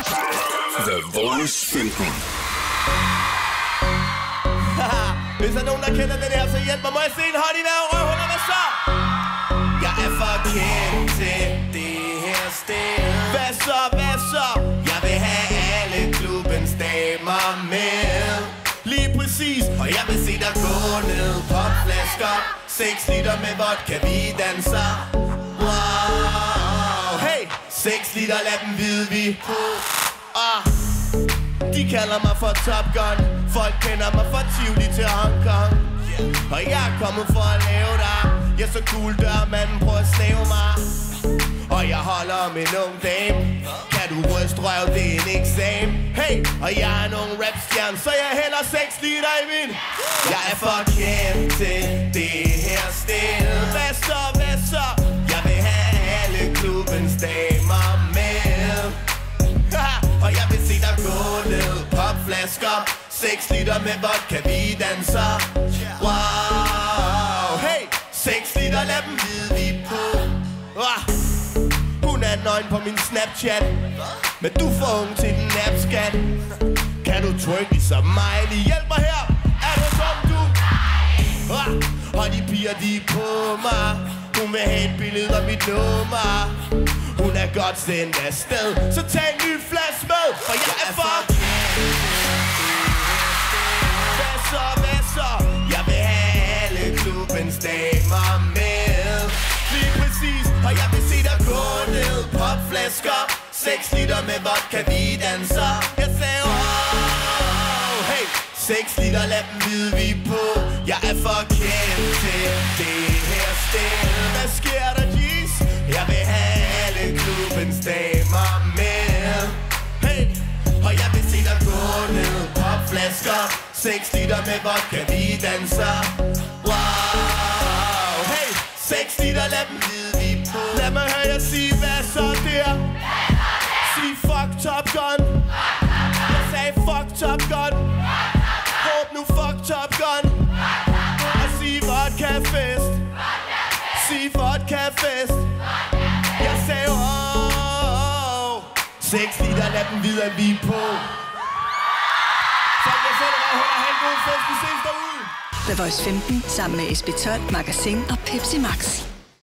The Voice 15. Hvis der er nogen, der kender den her, så hjælp mig. Må jeg se en hånd i hver røvhul, hvad så? Jeg er for kendt til det her sted. Hvad så, hvad så? Jeg vil have alle klubbens damer med. Lige præcis, og jeg vil se dig gå ned på flasker 6 liter med vodka, vi danser 6 liter, lad dem vide vi Ah, de kalder mig for Top Gun. Folk kender mig fra Tivoli til Hong Kong. Og jeg er kommet for at lave dig. Jeg er så cool, dør manden, prøv at snæve mig. Og jeg holder om en ung dame. Kan du ryste røv, det er en eksamen. Hey, og jeg er nogen rapstjerne Så jeg hælder 6 liter i min. Jeg er for kendt til det her sted. Hvad så, hvad så? Jeg vil have alle klubbens damer flasker 6 liter med vodka, vi danser. Wow. Hey, 6 liter, lad dem vide, vi på. Ah. Hun er nøgen på min Snapchat. Men du får ung til den napskat Kan du twerk ligesom mig? Lige hjælp mig her. Er du som du? Ah. Og de piger, de er på mig. Hun vil have et billede af mit nummer. Hun er godt sendt afsted. Så tag en ny flaske. Alle klubbens damer med. Lige præcis, og jeg vil se dig gå ned. Popflasker 6 liter med vodka, vi danser. Jeg sagde wow Hey, 6 liter, lad dem vide, vi er på. Jeg er for kendt til det her sted. Hvad sker der, G's? Jeg vil have alle klubbens damer med. Hey, og jeg vil se dig gå ned. Popflasker 6 liter med vodka, vi danser. 6 og lad dem vide, vi er på. Lad mig høre jer sige, hvad så der? Sig fuck Top Gun. Jeg sagde fuck Top Gun. Råb nu fuck Top Gun. Og sig vodka fest. Sig vodka fest. Jeg sagde oh 6 liter, lad dem vide, at vi er på. Fuck jer selv, og have en god fest, vi ses derude. The Voice 15 sammen med SB12, Magasin og Pepsi Max.